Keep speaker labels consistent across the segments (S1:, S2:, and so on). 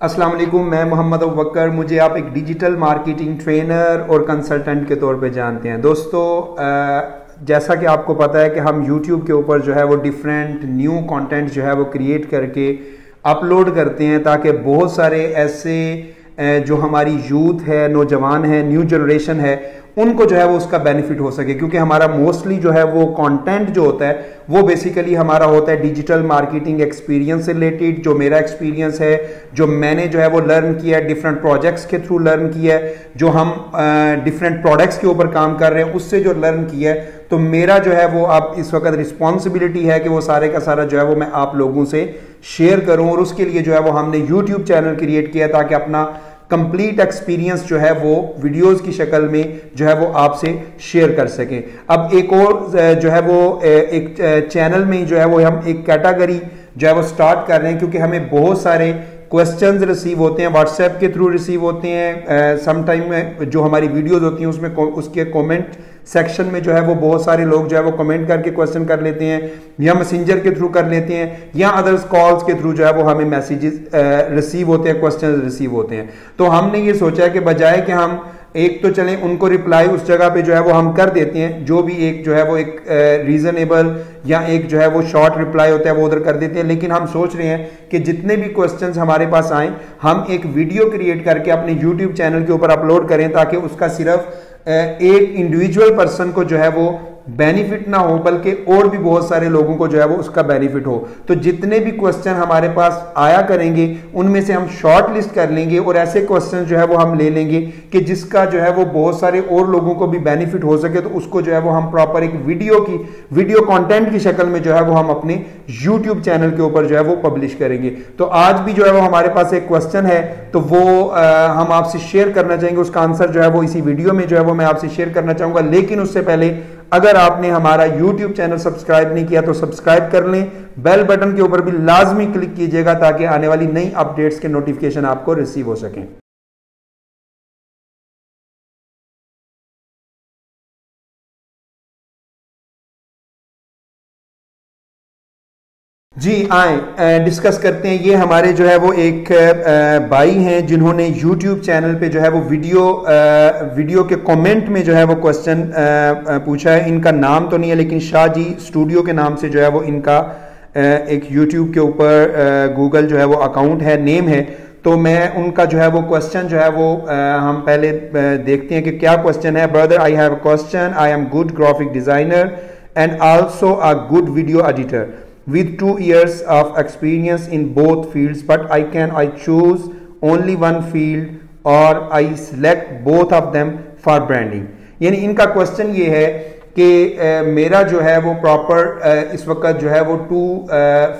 S1: अस्सलाम वालेकुम, मैं मोहम्मद अबकर मुझे आप एक डिजिटल मार्केटिंग ट्रेनर और कंसल्टेंट के तौर पे जानते हैं। दोस्तों जैसा कि आपको पता है कि हम YouTube के ऊपर जो है वो डिफरेंट न्यू कंटेंट जो है वो क्रिएट करके अपलोड करते हैं ताकि बहुत सारे ऐसे जो हमारी यूथ है, नौजवान है न्यू जनरेशन है उनको जो है वो उसका बेनिफिट हो सके, क्योंकि हमारा मोस्टली जो है वो कंटेंट जो होता है, वो बेसिकली हमारा होता है डिजिटल मार्केटिंग एक्सपीरियंस से रिलेटेड जो मेरा एक्सपीरियंस है, जो मैंने जो है वो लर्न किया है डिफरेंट प्रोजेक्ट्स के थ्रू लर्न किया है, जो हम डिफरेंट प्रोडक्ट्स के ऊपर काम कर रहे हैं, उससे जो लर्न किया है तो मेरा जो है वो अब इस वक्त रिस्पॉन्सिबिलिटी है कि वो सारे का सारा जो है वो मैं आप लोगों से शेयर करूँ और उसके लिए जो है वो हमने यूट्यूब चैनल क्रिएट किया ताकि अपना कंप्लीट एक्सपीरियंस जो है वो वीडियोस की शक्ल में जो है वो आपसे शेयर कर सकें। अब एक और जो है वो एक चैनल में जो है वो हम एक कैटेगरी जो है वो स्टार्ट कर रहे हैं, क्योंकि हमें बहुत सारे क्वेश्चंस रिसीव होते हैं व्हाट्सएप के थ्रू रिसीव होते हैं समटाइम में जो हमारी वीडियोज़ होती हैं, उसमें उसके कमेंट सेक्शन में जो है वो बहुत सारे लोग जो है वो कमेंट करके क्वेश्चन कर लेते हैं, या मैसेंजर के थ्रू कर लेते हैं, या अदर्स कॉल्स के थ्रू जो है वो हमें मैसेजेस रिसीव होते हैं क्वेश्चन रिसीव होते हैं। तो हमने ये सोचा है कि बजाय कि हम एक तो चले, उनको रिप्लाई उस जगह पे जो है वो हम कर देते हैं। जो भी एक जो है वो एक रीजनेबल या एक जो है वो शॉर्ट रिप्लाई होता है, वो उधर कर देते हैं। लेकिन हम सोच रहे हैं कि जितने भी क्वेश्चंस हमारे पास आए, हम एक वीडियो क्रिएट करके अपने यूट्यूब चैनल के ऊपर अपलोड करें, ताकि उसका सिर्फ़ एक इंडिविजुअल पर्सन को जो है वो बेनिफिट ना हो बल्कि और भी बहुत सारे लोगों को जो है वो उसका बेनिफिट हो। तो जितने भी क्वेश्चन हमारे पास आया करेंगे उनमें से हम शॉर्ट लिस्ट कर लेंगे और ऐसे क्वेश्चन जो है वो हम ले लेंगे कि जिसका जो है वो बहुत सारे और लोगों को भी बेनिफिट हो सके तो उसको जो है वो हम प्रॉपर एक वीडियो की वीडियो कॉन्टेंट की शक्ल में जो है वो हम अपने यूट्यूब चैनल के ऊपर जो है वो पब्लिश करेंगे। तो आज भी जो है वो हमारे पास एक क्वेश्चन है तो वो आ, हम आपसे शेयर करना चाहेंगे। उसका आंसर जो है वो इसी वीडियो में जो है वो मैं आपसे शेयर करना चाहूँगा। लेकिन उससे पहले अगर आपने हमारा YouTube चैनल सब्सक्राइब नहीं किया तो सब्सक्राइब कर लें। बेल बटन के ऊपर भी लाजमी क्लिक कीजिएगा ताकि आने वाली नई अपडेट्स के नोटिफिकेशन आपको रिसीव हो सकें। जी, आए डिस्कस करते हैं। ये हमारे जो है वो एक भाई हैं जिन्होंने यूट्यूब चैनल पे जो है वो वीडियो वीडियो के कमेंट में जो है वो क्वेश्चन पूछा है। इनका नाम तो नहीं है, लेकिन शाह जी स्टूडियो के नाम से जो है वो इनका एक यूट्यूब के ऊपर गूगल जो है वो अकाउंट है नेम है। तो मैं उनका जो है वो क्वेश्चन जो है वो हम पहले देखते हैं कि क्या क्वेश्चन है। Brother I have question I am good graphic designer and also a good video editor with two years of experience in both fields but I can I choose only one field or I select both of them for branding यानी इनका question ये है कि मेरा जो है वो proper इस वक्त जो है वो टू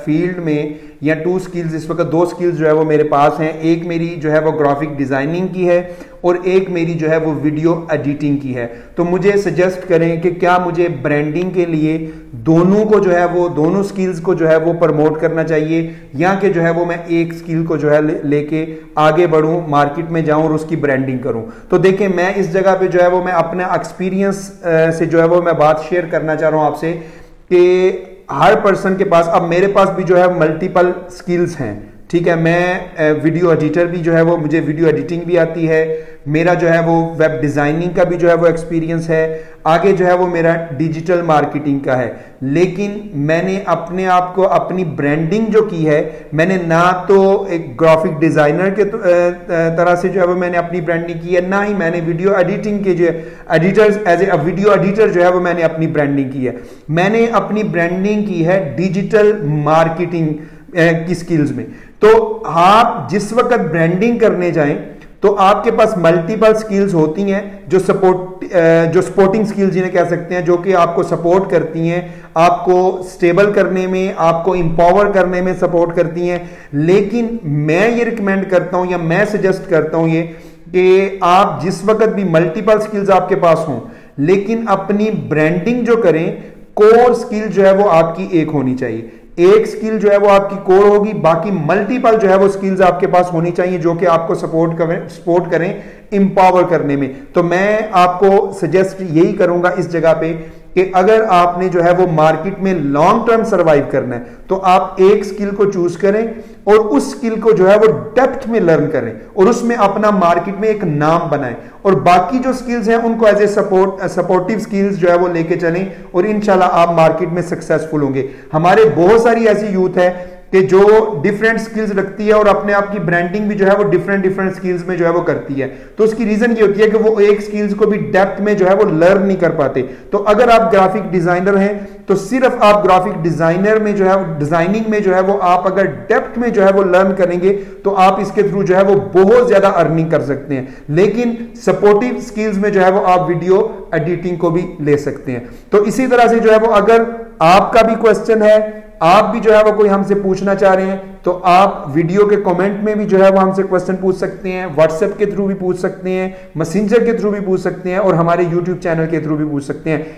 S1: फ़ील्ड में या टू स्किल्स इस वक्त दो स्किल्स जो है वो मेरे पास हैं। एक मेरी जो है वो ग्राफिक डिज़ाइनिंग की है और एक मेरी जो है वो वीडियो एडिटिंग की है। तो मुझे सजेस्ट करें कि क्या मुझे ब्रांडिंग के लिए दोनों को जो है वो, दोनों स्किल्स को जो है वो प्रमोट करना चाहिए या कि जो है वो मैं एक स्किल को जो है लेके आगे बढ़ूं मार्केट में जाऊँ और उसकी ब्रांडिंग करूँ। तो देखिए, मैं इस जगह पे जो है वो, मैं अपने एक्सपीरियंस से जो है वो मैं बात शेयर करना चाह रहा हूँ आपसे कि हर पर्सन के पास अब मेरे पास भी जो है मल्टीपल स्किल्स हैं। ठीक है, मैं वीडियो एडिटर भी जो है वो, मुझे वीडियो एडिटिंग भी आती है। मेरा जो है वो वेब डिज़ाइनिंग का भी जो है वो एक्सपीरियंस है। आगे जो है वो मेरा डिजिटल मार्केटिंग का है। लेकिन मैंने अपने आप को अपनी ब्रांडिंग जो की है, मैंने ना तो एक ग्राफिक डिज़ाइनर के तरह से जो है वो मैंने अपनी ब्रांडिंग की है, ना ही मैंने वीडियो एडिटिंग के जो editors as a video editor जो है वो मैंने अपनी ब्रांडिंग की है। मैंने अपनी ब्रांडिंग की है डिजिटल मार्केटिंग की स्किल्स में। तो आप जिस वक्त ब्रांडिंग करने जाएँ तो आपके पास मल्टीपल स्किल्स होती हैं, जो सपोर्ट जो सपोर्टिंग स्किल्स जिन्हें कह सकते हैं, जो कि आपको सपोर्ट करती हैं, आपको स्टेबल करने में, आपको इंपावर करने में सपोर्ट करती हैं। लेकिन मैं ये रिकमेंड करता हूँ, या मैं सजेस्ट करता हूँ ये, कि आप जिस वक्त भी मल्टीपल स्किल्स आपके पास हों, लेकिन अपनी ब्रांडिंग जो करें कोर स्किल जो है वो आपकी एक होनी चाहिए। एक स्किल जो है वो आपकी कोर होगी, बाकी मल्टीपल जो है वो स्किल्स आपके पास होनी चाहिए जो कि आपको सपोर्ट करें सपोर्ट करें इंपावर करने में। तो मैं आपको सजेस्ट यही करूँगा इस जगह पे कि अगर आपने जो है वो मार्केट में लॉन्ग टर्म सर्वाइव करना है तो आप एक स्किल को चूज़ करें और उस स्किल को जो है वो डेप्थ में लर्न करें और उसमें अपना मार्केट में एक नाम बनाए। और बाकी जो स्किल्स हैं, उनको as a support supportive skills जो है वो लेके चलें और इंशाल्लाह आप मार्केट में सक्सेसफुल होंगे। हमारे बहुत सारी ऐसी यूथ है कि जो डिफरेंट स्किल्स रखती है और अपने आप की ब्रांडिंग भी जो है वो डिफरेंट डिफरेंट स्किल्स में जो है वो करती है। तो उसकी रीजन ये होती है कि वो एक स्किल्स को भी डेप्थ में जो है वो लर्न नहीं कर पाते। तो अगर आप ग्राफिक डिज़ाइनर हैं तो सिर्फ़ आप ग्राफिक डिज़ाइनर में जो है डिज़ाइनिंग में जो है, वो आप अगर डेप्थ में जो है, वो लर्न करेंगे तो आप इसके थ्रू जो है, वो बहुत ज़्यादा अर्निंग कर सकते हैं। लेकिन सपोर्टिव स्किल्स में जो है, वो आप वीडियो एडिटिंग को भी ले सकते हैं। तो इसी तरह से जो है, वो अगर आपका भी क्वेश्चन है, आप भी जो है, वो कोई हमसे पूछना चाह रहे हैं तो आप वीडियो के कमेंट में भी जो है, वो हमसे क्वेश्चन पूछ सकते हैं व्हाट्सएप के थ्रू भी पूछ सकते हैं मैसेंजर के थ्रू भी पूछ सकते हैं, और हमारे यूट्यूब चैनल के थ्रू भी पूछ सकते हैं।